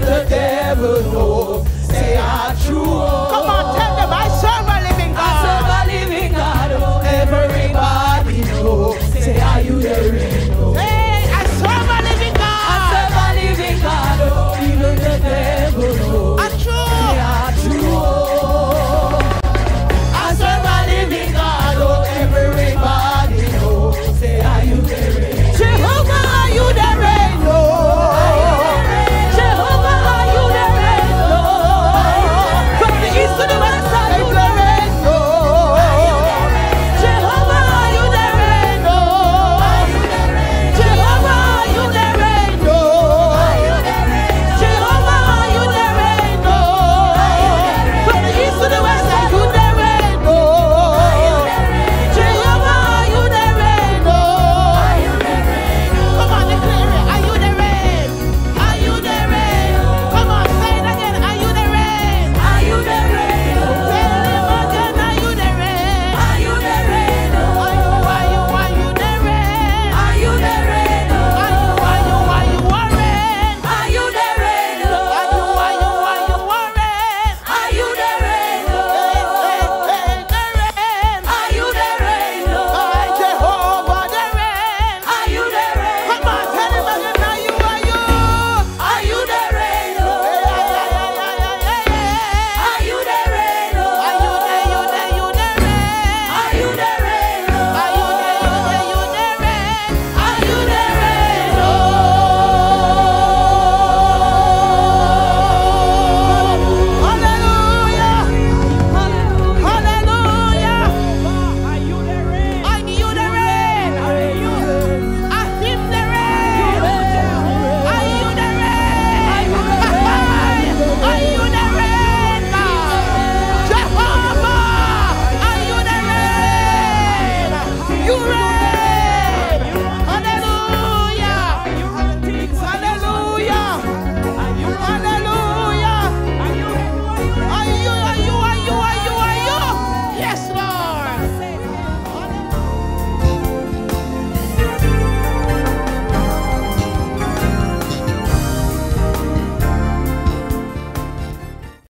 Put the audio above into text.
the day.